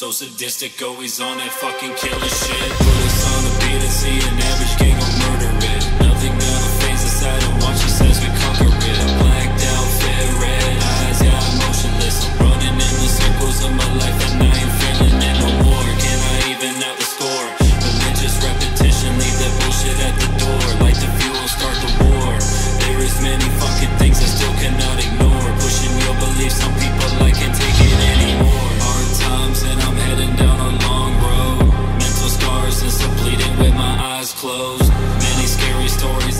So sadistic, always on that fucking killer shit. closed. Many scary stories